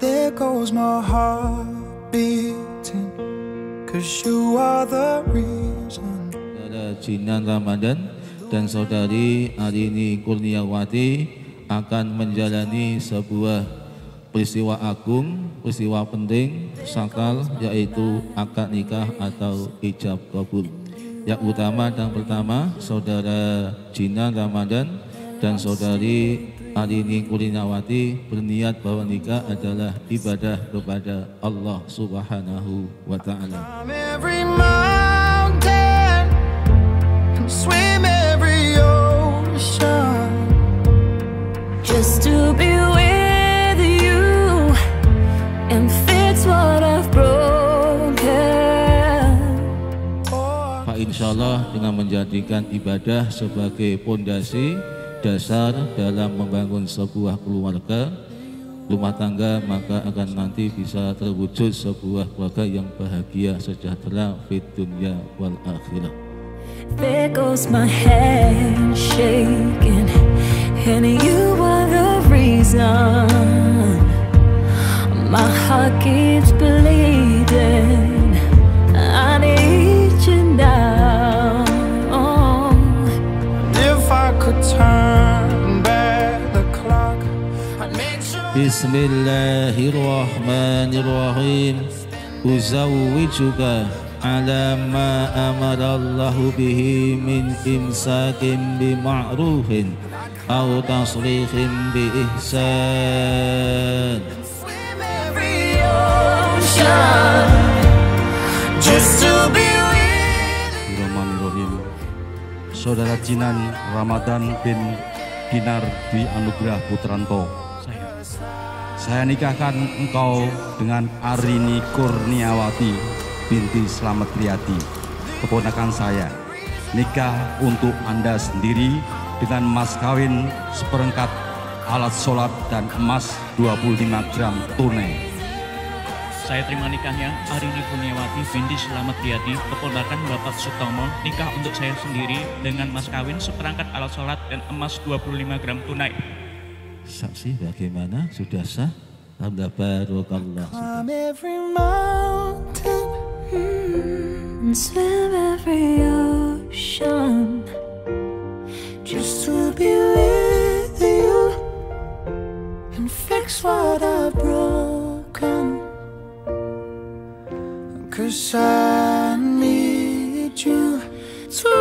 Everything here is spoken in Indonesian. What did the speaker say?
There goes my heart beating Cause you are the reason Saudara Jinan Ramadan dan saudari Arini Kurniawati akan menjalani sebuah peristiwa agung, peristiwa penting, sakral, yaitu akad nikah atau ijab kabul. Yang utama dan pertama, saudara Jinan Ramadan dan saudari Arini Kulinawati berniat bahwa nikah adalah ibadah kepada Allah Subhanahu wa taala. Climb every mountain And swim every ocean just to be with you and fix what I've broken. Pak Insya Allah dengan menjadikan ibadah sebagai pondasi dasar dalam membangun sebuah keluarga rumah tangga maka akan nanti bisa terwujud sebuah keluarga yang bahagia sejahtera di dunia wal akhirah. My heart Bismillahirrahmanirrahim Uzawwijuka ala ma amara Allah bihi min imsakin bima'rufin Au tasrihim bi ihsan Bismillahirrahmanirrahim. Saudara Jinan Ramadan bin Dinar Dwi Anugrah Putranto. Saya nikahkan engkau dengan Arini Kurniawati binti Slamet Riyadi, keponakan saya. Nikah untuk Anda sendiri dengan mas kawin seperangkat alat sholat dan emas 25 gram tunai. Saya terima nikahnya Arini Kurniawati binti Selamat Riyadi, keponakan Bapak Sutomo, nikah untuk saya sendiri dengan mas kawin seperangkat alat sholat dan emas 25 gram tunai. Saksi bagaimana? Sudah sah? Alhamdulillah barokallah. Every Cause I need you to